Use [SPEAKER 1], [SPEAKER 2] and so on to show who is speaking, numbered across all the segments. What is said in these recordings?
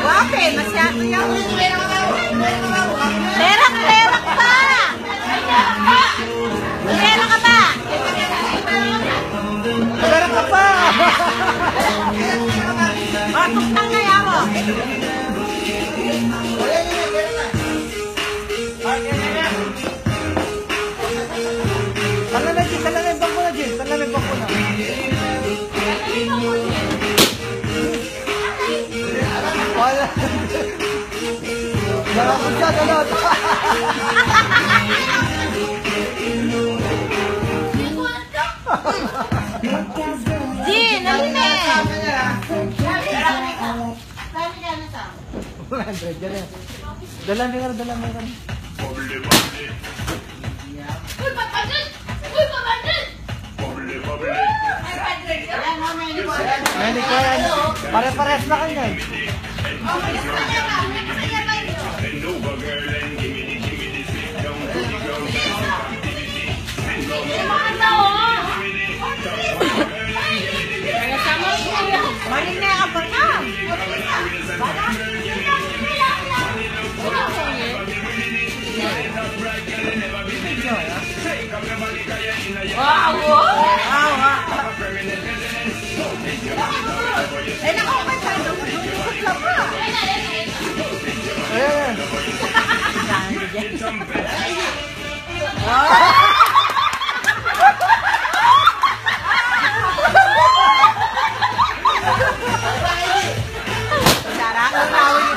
[SPEAKER 1] bakit? Masyado yung... Perak, perak pa! Perak
[SPEAKER 2] Dala ko siya, dala.
[SPEAKER 1] Jin, ano na eh?
[SPEAKER 2] 100, yan eh. Dala mo yan, dala mo yan. Hindi ko yan. Pare-pares na kayo yan.
[SPEAKER 1] Eh, nakakita. Dukot lang pa.
[SPEAKER 2] Ayan.
[SPEAKER 1] Sarang ang lawin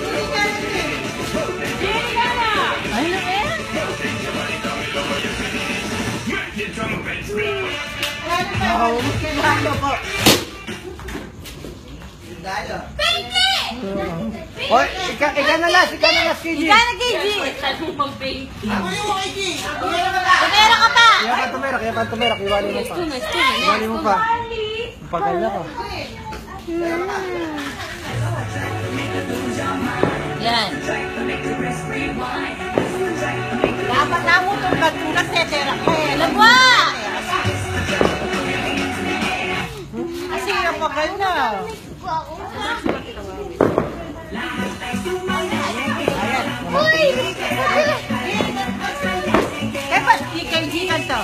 [SPEAKER 1] Na ano
[SPEAKER 2] po. Hoy, ika, ika na las, ika na las, KG.
[SPEAKER 1] Ika na, KG! Pera ka pa!
[SPEAKER 2] Kaya ka tumerak, kaya ka tumerak, iwali mo pa. Iwali mo pa. Pagal na ka.
[SPEAKER 1] Yan. Dapat na mo itong bagula tetera ko eh. kumakain na. Uy! Dapat ikay-hikan to.